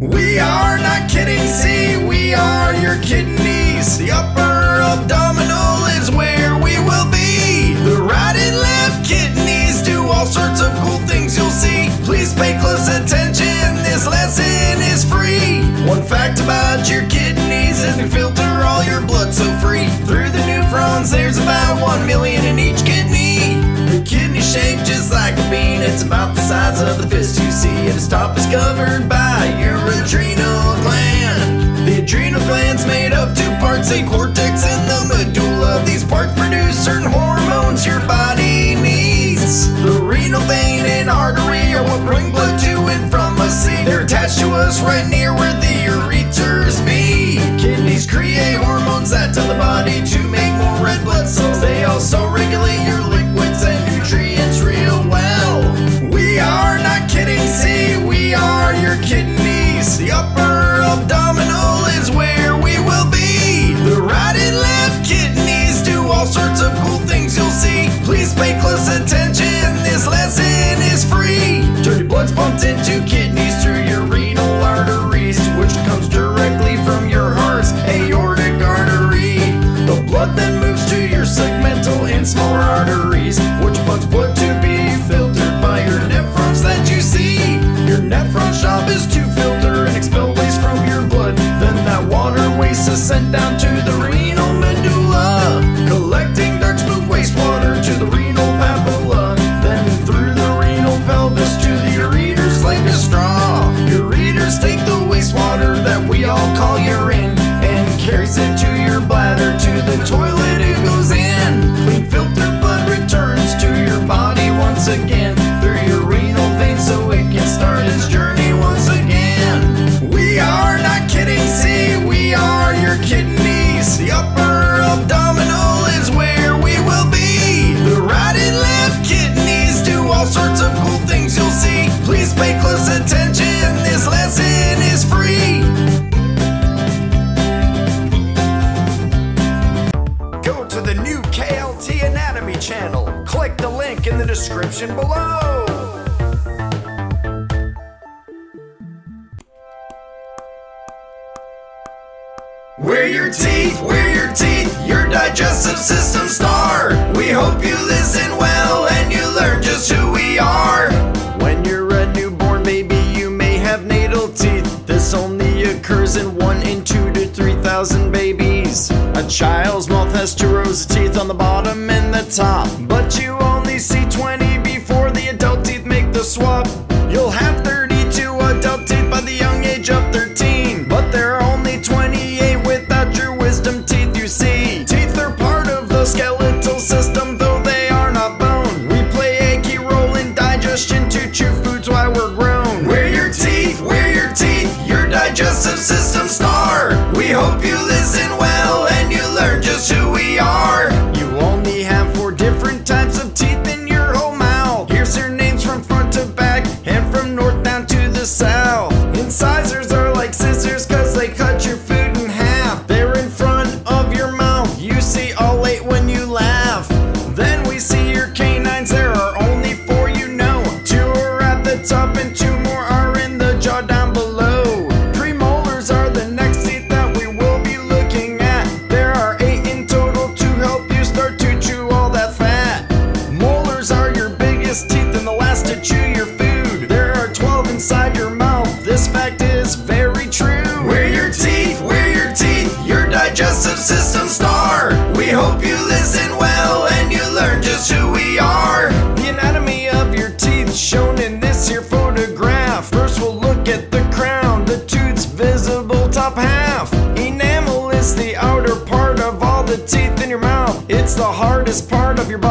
We are not kidding, see, we are your kidneys. The upper abdominal is where we will be. The right and left kidneys do all sorts of cool things you'll see. Please pay close attention, this lesson is free. One fact about your kidneys is we filter so free. Through the nephrons, there's about one million in each kidney. The kidney shaped just like a bean. It's about the size of the fist you see. At its top is covered by your adrenal gland. The adrenal gland's made of two parts, a cortex and the medulla. These parts produce certain hormones your body needs. The renal vein and artery are what bring blood to and from us. They're attached to us right near is to filter and expel waste from your blood. Then that water waste is sent down to the digestive system star. We hope you listen well and you learn just who we are. When you're a newborn maybe you may have natal teeth. This only occurs in one in two to three thousand babies. A child's mouth has two rows of teeth on the bottom and the top, but you only hardest part of your body.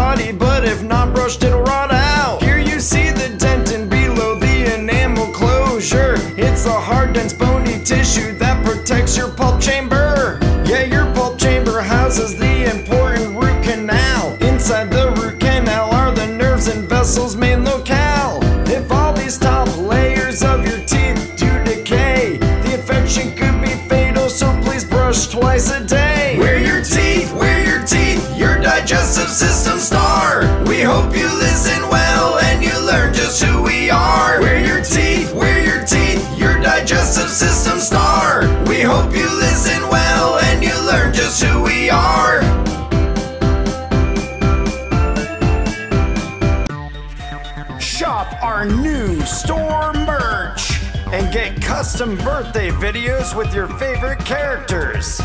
We hope you listen well and you learn just who we are. We're your teeth, we're your teeth, your digestive system star. We hope you listen well and you learn just who we are. Shop our new store merch and get custom birthday videos with your favorite characters.